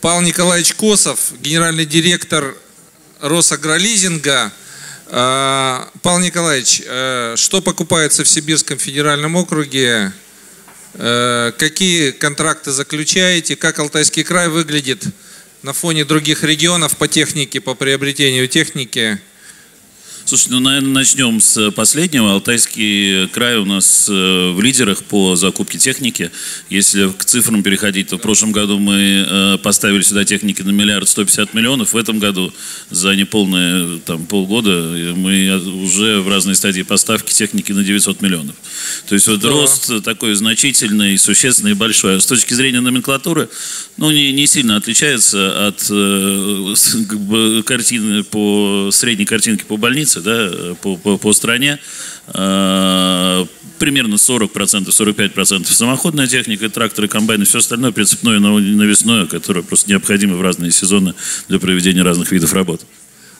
Павел Николаевич Косов, генеральный директор Росагролизинга. Э, Павел Николаевич, э, что покупается в Сибирском федеральном округе? Э, какие контракты заключаете? Как Алтайский край выглядит на фоне других регионов по технике, по приобретению техники? Слушай, ну, наверное, начнем с последнего. Алтайский край у нас э, в лидерах по закупке техники. Если к цифрам переходить, то в прошлом году мы э, поставили сюда техники на миллиард сто пятьдесят миллионов. В этом году за неполные там, полгода мы уже в разной стадии поставки техники на 900 миллионов. То есть вот рост такой значительный, существенный и большой. С точки зрения номенклатуры, ну, не, не сильно отличается от э, картины по средней картинке по больнице да, по, по, по стране. Э, примерно 40%, 45% самоходная техника, тракторы, комбайны, все остальное прицепное, навесное, которое просто необходимо в разные сезоны для проведения разных видов работ.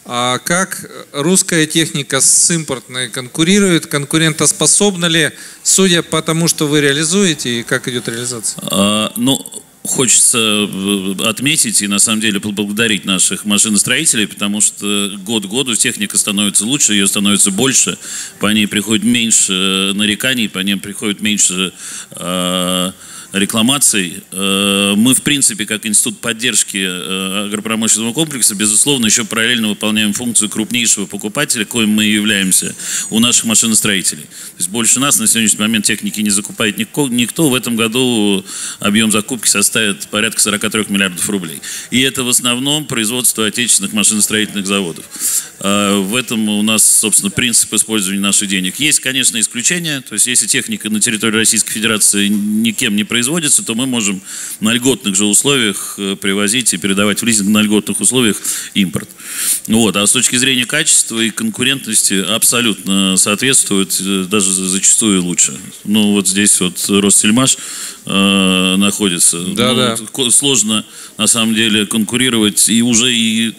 А как русская техника с импортной конкурирует? Конкурентоспособна ли, судя по тому, что вы реализуете, и как идет реализация? А, ну, хочется э, отметить и на самом деле поблагодарить наших машиностроителей, потому что год к году техника становится лучше, ее становится больше, по ней приходит меньше э, нареканий, по ней приходит меньше э, рекламаций. Э, мы, в принципе, как институт поддержки э, агропромышленного комплекса, безусловно, еще параллельно выполняем функцию крупнейшего покупателя, коим мы являемся у наших машиностроителей. То есть больше нас на сегодняшний момент техники не закупает никто. В этом году объем закупки составит порядка 43 миллиардов рублей. И это в основном производство отечественных машиностроительных заводов. Э, в этом у нас, собственно, принцип использования наших денег. Есть, конечно, исключения. То есть если техника на территории Российской Федерации никем не производится, то мы можем на льготных же условиях э, привозить и передавать в лизинг на льготных условиях импорт. Вот. А с точки зрения качества и конкурентности абсолютно соответствует, э, даже зачастую лучше. Ну вот здесь вот Ростельмаш э, находится. Да, ну, да. Сложно на самом деле конкурировать и уже и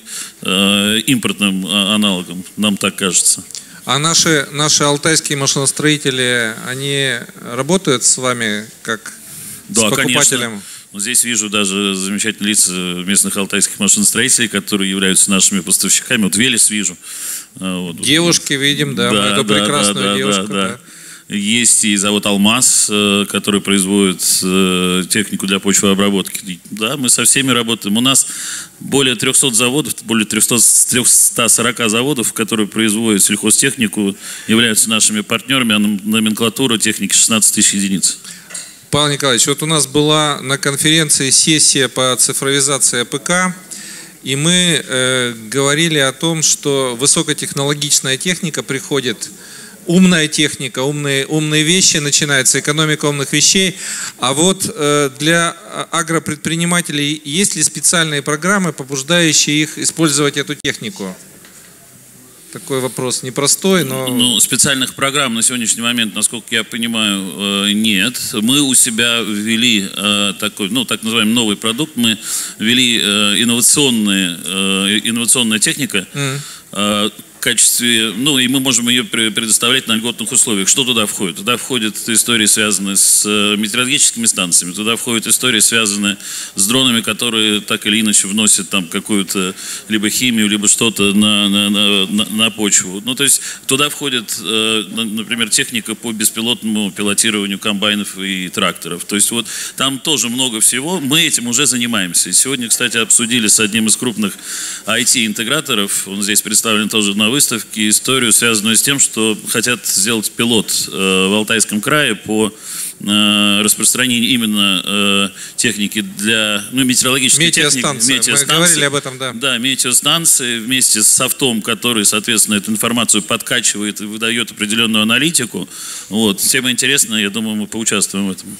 импортным а, аналогом, нам так кажется. А наши, наши алтайские машиностроители, они работают с вами как да, с покупателем? Конечно. Здесь вижу даже замечательные лица местных алтайских машиностроителей, которые являются нашими поставщиками. Вот Велес вижу. А, вот. Девушки видим, да, да эту да, прекрасную да, девушку. Да, да. Да. Есть и завод «Алмаз», э, который производит э, технику для почвообработки. Да, мы со всеми работаем. У нас более 300 заводов, более 300, 340 заводов, которые производят сельхозтехнику, являются нашими партнерами, а номенклатура техники 16 тысяч единиц. Павел Николаевич, вот у нас была на конференции сессия по цифровизации АПК, и мы э, говорили о том, что высокотехнологичная техника приходит, умная техника, умные, умные вещи, начинается экономика умных вещей. А вот э, для агропредпринимателей есть ли специальные программы, побуждающие их использовать эту технику? Такой вопрос непростой, но... Ну, специальных программ на сегодняшний момент, насколько я понимаю, э, нет. Мы у себя ввели э, такой, ну, так называемый новый продукт. Мы ввели инновационные, инновационная техника, mm качестве, ну и мы можем ее предоставлять на льготных условиях. Что туда входит? Туда входят истории, связанные с э, метеорологическими станциями, туда входят истории, связанные с дронами, которые так или иначе вносят там какую-то либо химию, либо что-то на, на, на, на почву. Ну то есть туда входит, э, например, техника по беспилотному пилотированию комбайнов и тракторов. То есть вот там тоже много всего. Мы этим уже занимаемся. Сегодня, кстати, обсудили с одним из крупных IT-интеграторов, он здесь представлен тоже на выставке историю, связанную с тем, что хотят сделать пилот э, в Алтайском крае по э, распространению именно э, техники для ну, метеорологической метеостанции. техники. Метеостанции. Мы говорили об этом, да. Да, метеостанции вместе с софтом, который, соответственно, эту информацию подкачивает и выдает определенную аналитику. Вот. Тема интересная, я думаю, мы поучаствуем в этом.